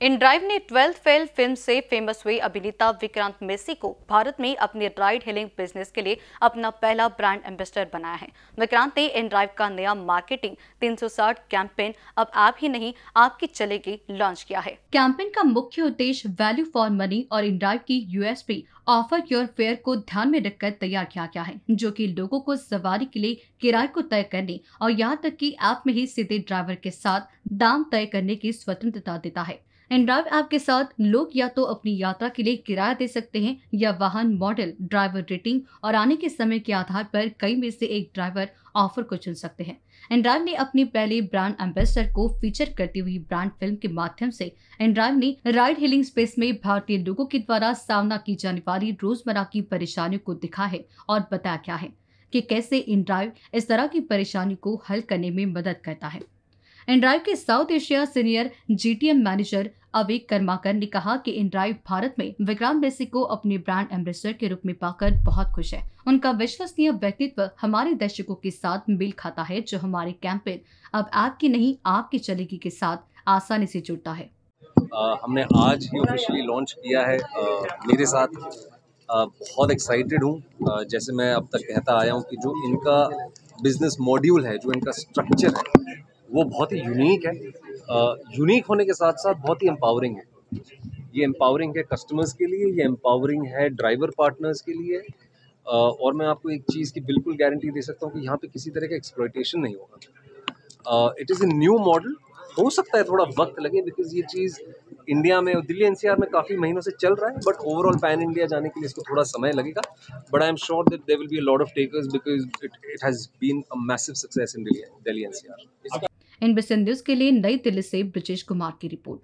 In drive ने twelfth fail film से famous हुए अभिनेता विक्रांत मेसी को भारत में अपने राइड हिलिंग बिज़नेस के लिए अपना पहला ब्रांड एम्बेसडर बनाया है। विक्रांत ने इन ड्राइव का नया मार्केटिंग 360 कैंपेन, अब आप ही नहीं, आपकी चलेगी, लॉन्च किया है। कैंपेन का मुख्य उद्देश्य वैल्यू फॉर मनी और इन ड्राइव की यूएसपी ऑफ़र योर फेयर को ध्यान में रखकर तैयार किया गया है, जो कि लोगों को सवारी के लिए किराए को तय करने और यहाँ तक कि ऐप में ही सीधे ड्राइवर के साथ दाम तय करने की स्वतंत्रता देता है। एंड्राइव ऐप के साथ लोग या तो अपनी यात्रा के लिए किराया दे सकते हैं या वाहन मॉडल ड्राइवर रेटिंग और आने के समय के आधार पर कई में से एक ड्राइवर ऑफ़र को चुन सकते हैं। एंड्राइव ने अपनी पहले ब्रांड एम्बेसडर को फीचर करती हुई ब्रांड फ़िल्म के माध्यम से। एंड्राइव ने राइड हिलिंग स्पेस में भारतीय लोगों के द्वारा सामना की जाने वाली रोज़मर्रा की परेशानियों को दिखा है और बताया क्या है कि कैसे इन ड्राइव इस तरह की परेशानी को हल करने में मदद करता है। एंड्राइव के South Asia senior GTM manager Avik Karmakar ने कहा कि इनड्राइव भारत में विक्रांत बेसी को अपने ब्रांड एम्बेसडर के रूप में पाकर बहुत खुश है। उनका विश्वसनीय व्यक्तित्व हमारे दर्शकों के साथ मेल खाता है जो हमारे कैंपेन अब आपकी नहीं आपकी चलेगी के साथ आसानी से जुड़ता है। आ, हमने आज ही ऑफिशियली लॉन्च किया है। आ, मेरे साथ आ, बहुत एक्साइटेड हूँ। जैसे मैं अब तक कहता आया हूँ कि जो इनका बिज़नेस मॉड्यूल है जो इनका स्ट्रक्चर है वो बहुत ही यूनिक है। यूनिक होने के साथ साथ बहुत ही एम्पावरिंग है। ये एम्पावरिंग है कस्टमर्स के लिए, ये एम्पावरिंग है ड्राइवर पार्टनर्स के लिए और मैं आपको एक चीज़ की बिल्कुल गारंटी दे सकता हूँ कि यहाँ पे किसी तरह का एक्सप्लोइटेशन नहीं होगा। It is a new model हो सकता है थोड़ा वक्त लगे बिकॉज़ ये चीज़ इंडिया में दिल्ली एनसीआर में काफ़ी महीनों से चल रहा है बट ओवरऑल पैन इंडिया जाने के लिए इसको थोड़ा समय लगेगा। But I am sure that there will be a lot of takers because it it has been a massive success in Delhi NCR in news के लिए नई दिल्ली से ब्रजेश कुमार की रिपोर्ट।